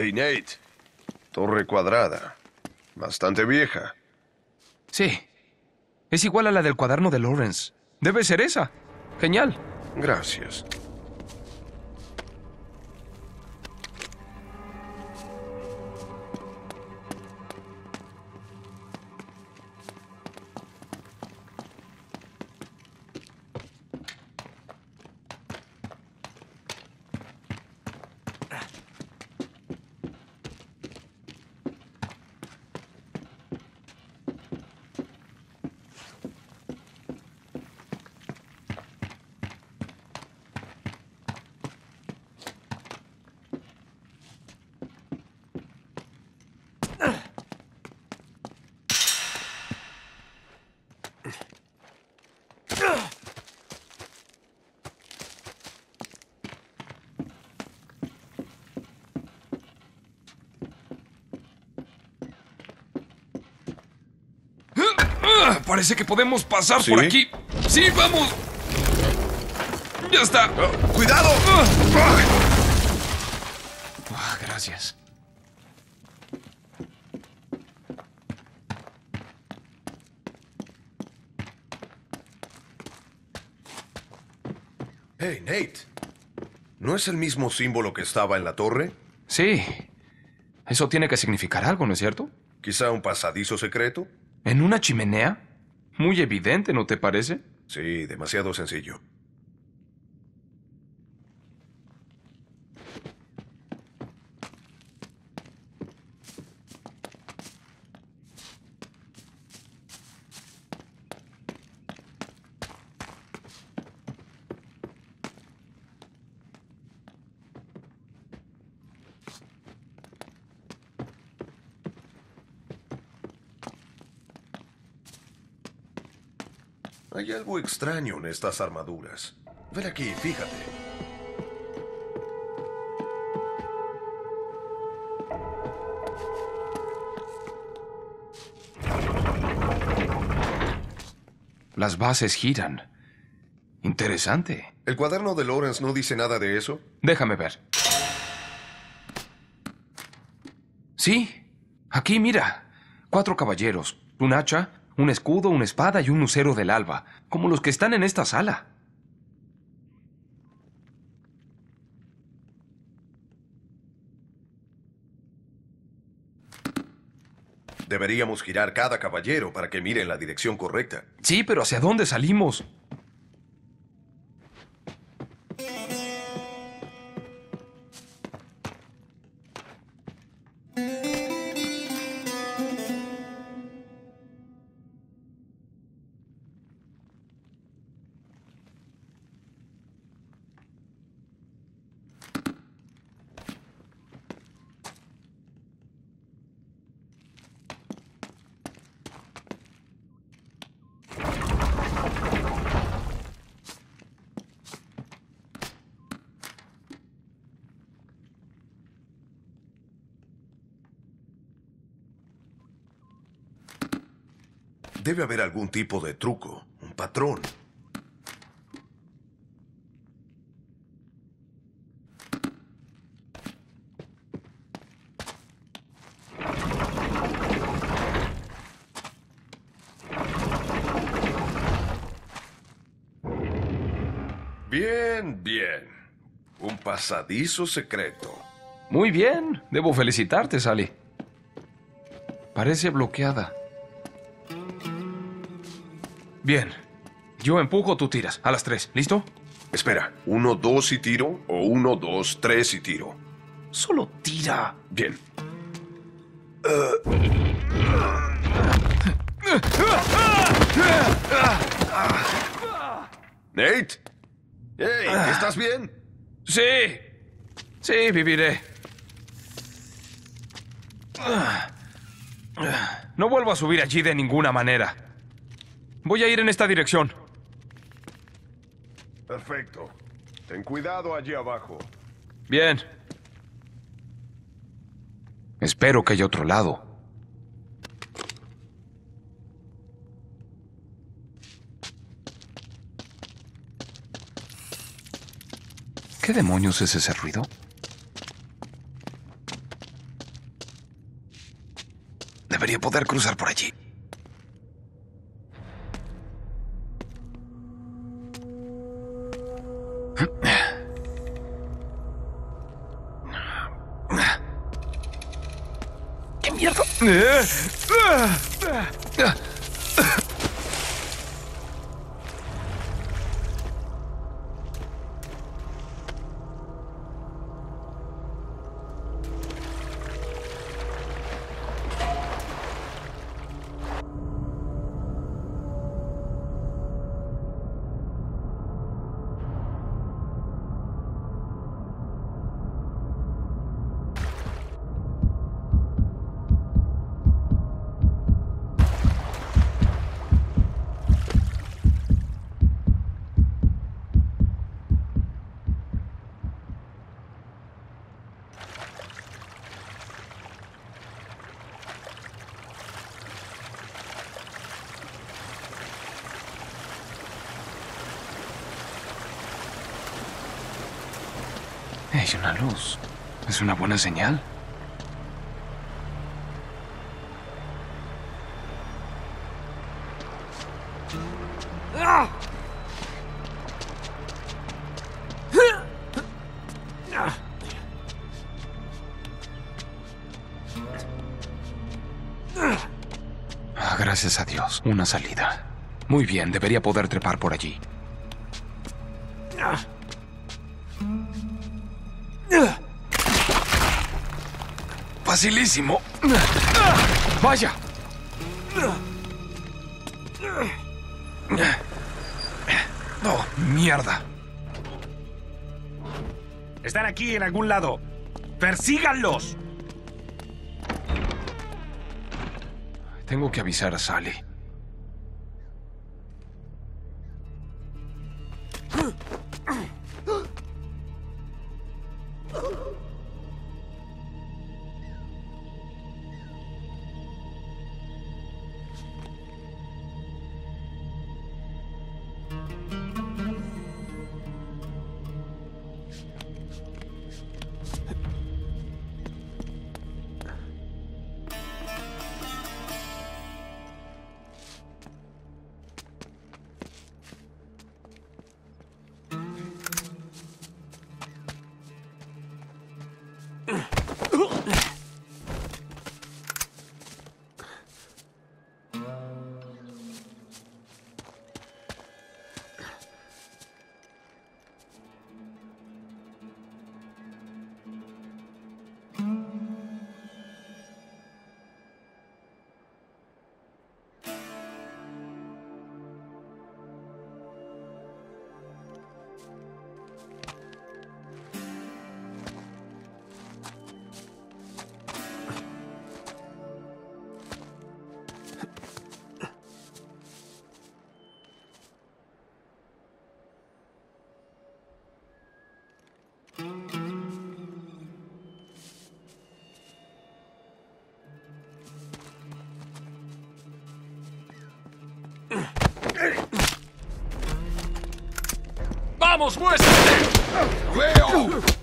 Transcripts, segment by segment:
Hey, Nate. Torre cuadrada. Bastante vieja. Sí. Es igual a la del cuaderno de Lawrence. Debe ser esa. Genial. Gracias. Parece que podemos pasar ¿Sí? por aquí. Sí, vamos. Ya está. ¡Cuidado! Ah, gracias. Hey, Nate. ¿No es el mismo símbolo que estaba en la torre? Sí. Eso tiene que significar algo, ¿no es cierto? ¿Quizá un pasadizo secreto? ¿En una chimenea? Muy evidente, ¿no te parece? Sí, demasiado sencillo. Hay algo extraño en estas armaduras. Ven aquí, fíjate. Las bases giran. Interesante. ¿El cuaderno de Lawrence no dice nada de eso? Déjame ver. Sí. Aquí, mira. Cuatro caballeros. Un hacha, un escudo, una espada y un lucero del alba. Como los que están en esta sala. Deberíamos girar cada caballero para que mire en la dirección correcta. Sí, pero ¿hacia dónde salimos? Debe haber algún tipo de truco, un patrón. Bien, bien. Un pasadizo secreto. Muy bien. Debo felicitarte, Sally. Parece bloqueada. Bien. Yo empujo, tú tiras. A las tres. ¿Listo? Espera, uno, dos y tiro, o uno, dos, tres y tiro. Solo tira. Bien. Nate. Hey, ¿estás bien? Sí. Sí, viviré. No vuelvo a subir allí de ninguna manera. Voy a ir en esta dirección. Perfecto. Ten cuidado allí abajo. Bien. Espero que haya otro lado. ¿Qué demonios es ese ruido? Debería poder cruzar por allí. ¡Qué mierda! Hay una luz. Es una buena señal. Ah, gracias a Dios. Una salida. Muy bien, debería poder trepar por allí. Facilísimo. Vaya. Oh, mierda. Están aquí en algún lado. ¡Persíganlos! Tengo que avisar a Sally. ¡Vamos, muéstrate! ¡Veo!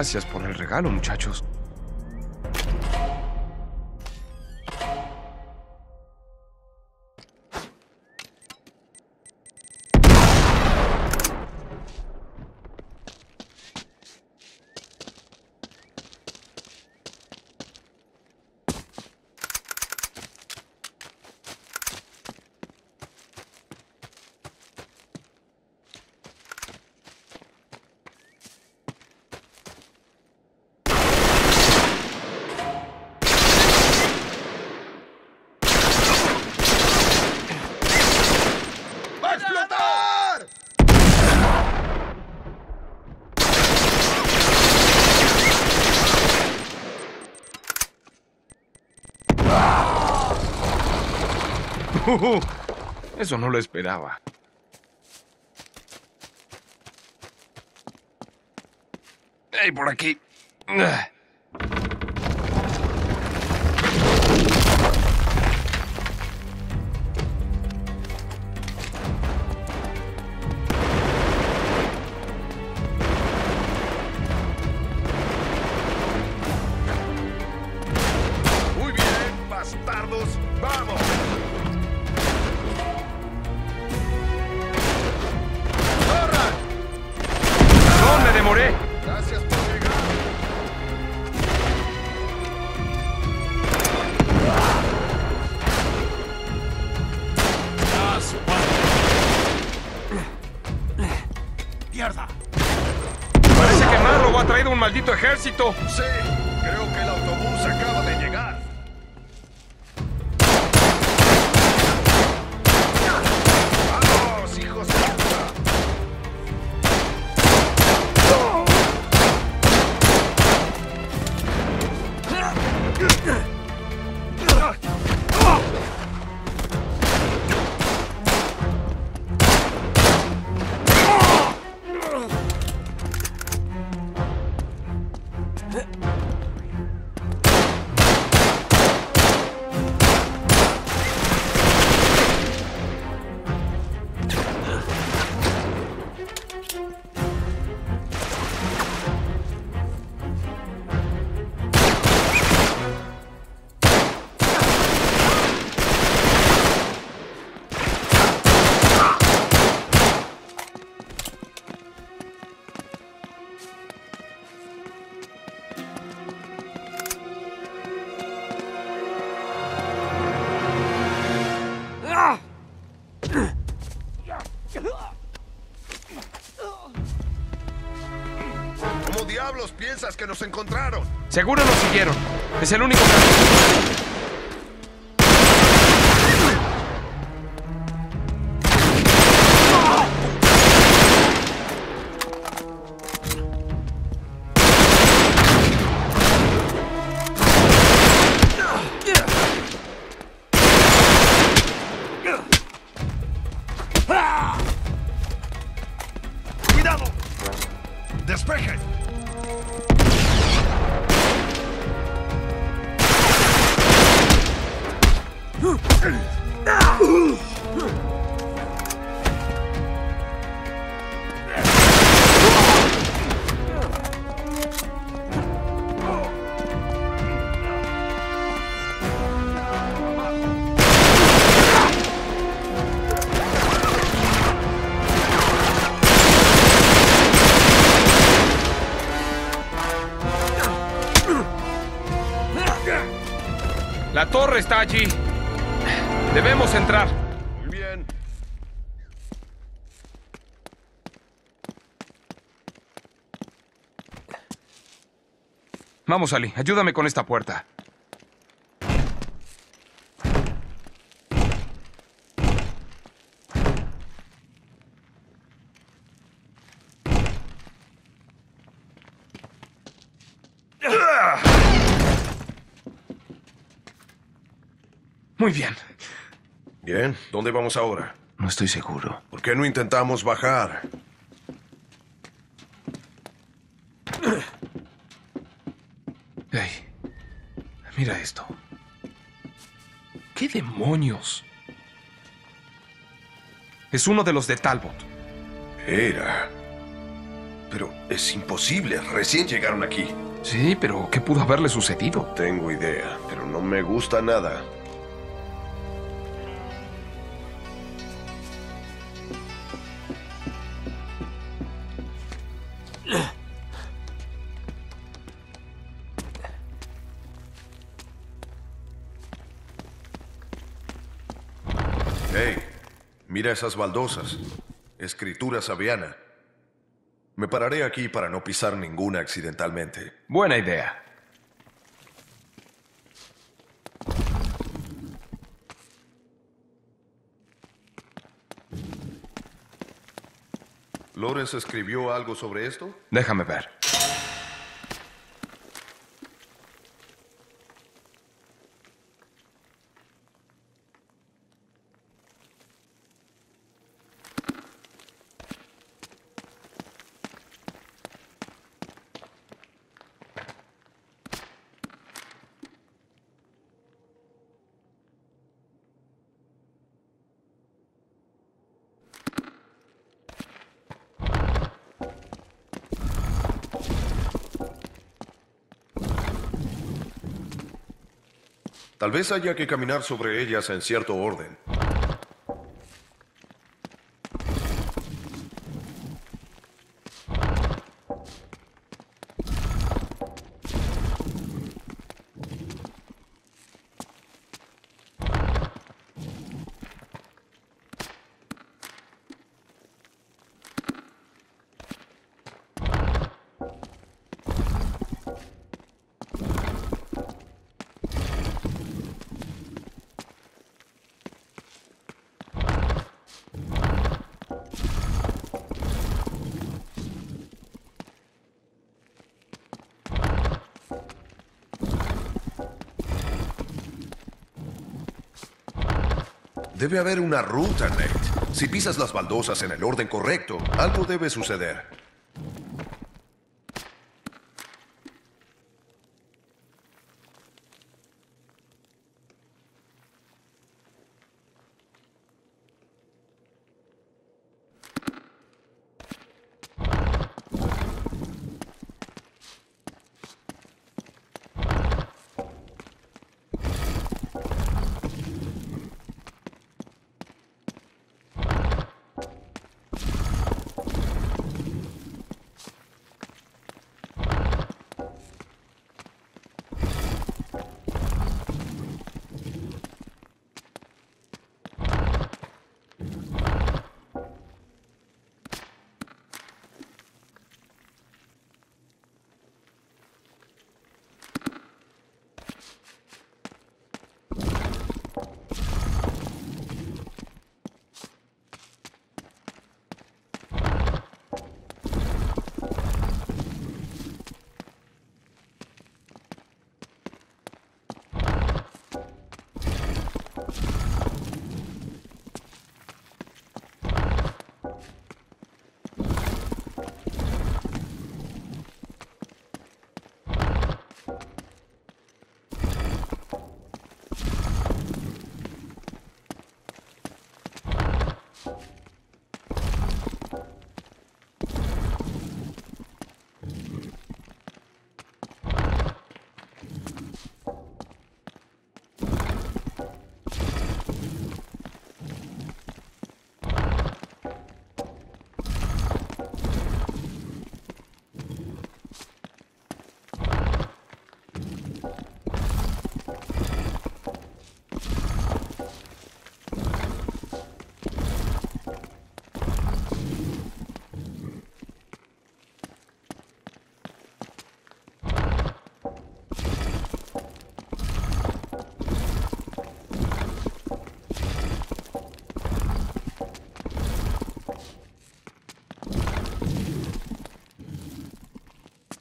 Gracias por el regalo, muchachos. Eso no lo esperaba. ¡Ey, por aquí! Ejército. Sí, que nos encontraron? Seguro nos siguieron. Es el único camino. Allí. Debemos entrar. Muy bien. Vamos, Ali. Ayúdame con esta puerta. Muy bien. Bien, ¿dónde vamos ahora? No estoy seguro. ¿Por qué no intentamos bajar? Hey, mira esto. ¿Qué demonios? Es uno de los de Talbot. Era. Pero es imposible. Recién llegaron aquí. Sí, pero ¿qué pudo haberle sucedido? Tengo idea, pero no me gusta nada. Hey, mira esas baldosas. Escritura sabiana. Me pararé aquí para no pisar ninguna accidentalmente. Buena idea. ¿Lores escribió algo sobre esto? Déjame ver. Tal vez haya que caminar sobre ellas en cierto orden. Debe haber una ruta, Nate. Si pisas las baldosas en el orden correcto, algo debe suceder.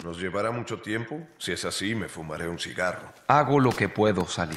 ¿Nos llevará mucho tiempo? Si es así, me fumaré un cigarro. Hago lo que puedo, Sally.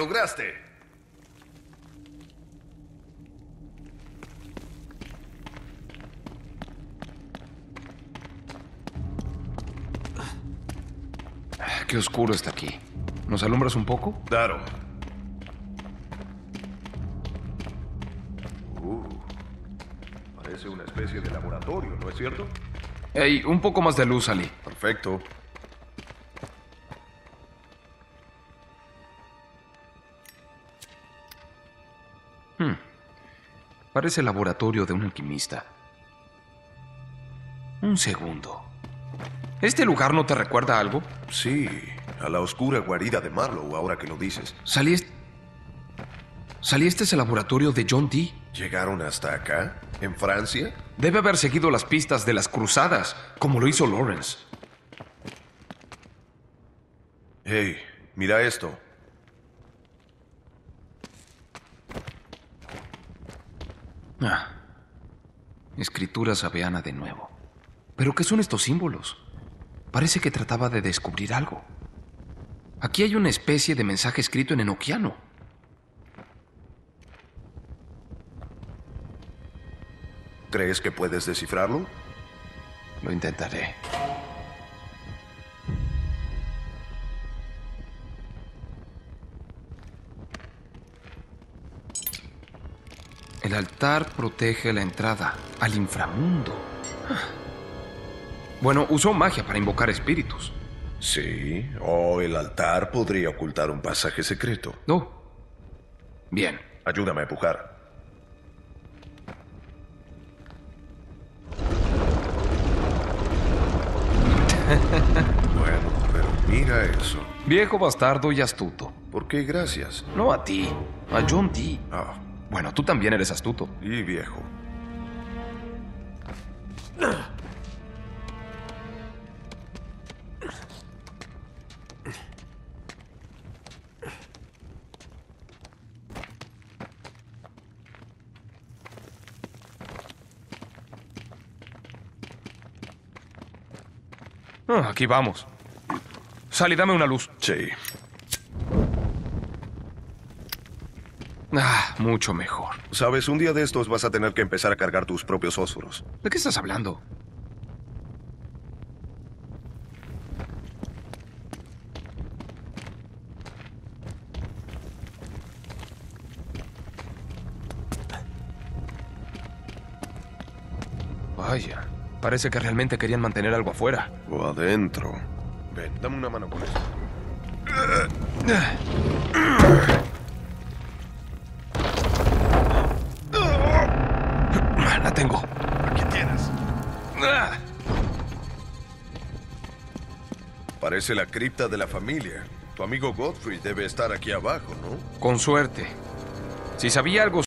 Lograste! Qué oscuro está aquí. ¿Nos alumbras un poco? Claro. Uh, parece una especie de laboratorio, ¿no es cierto? Ey, un poco más de luz, Ali. Perfecto. Parece el laboratorio de un alquimista. Un segundo. ¿Este lugar no te recuerda a algo? Sí, a la oscura guarida de Marlowe, ahora que lo dices. Salí este... Salí este es el laboratorio de John Dee. ¿Llegaron hasta acá? ¿En Francia? Debe haber seguido las pistas de las cruzadas, como lo hizo Lawrence. Hey, mira esto. Escritura sabeana de nuevo. ¿Pero qué son estos símbolos? Parece que trataba de descubrir algo. Aquí hay una especie de mensaje escrito en enoquiano. ¿Crees que puedes descifrarlo? Lo intentaré. El altar protege la entrada al inframundo. Bueno, usó magia para invocar espíritus. Sí, o el altar podría ocultar un pasaje secreto. No. Bien. Ayúdame a empujar. bueno, pero mira eso. Viejo bastardo y astuto. ¿Por qué gracias? No a ti, a John Dee. Ah, Bueno, tú también eres astuto. y viejo. Ah, aquí vamos. Sally, dame una luz. Sí. Ah, mucho mejor. Sabes, un día de estos vas a tener que empezar a cargar tus propios fósforos. ¿De qué estás hablando? Vaya, parece que realmente querían mantener algo afuera. O adentro. Ven, dame una mano con esto. Parece la cripta de la familia. Tu amigo Godfrey debe estar aquí abajo, ¿no? Con suerte. Si sabía algo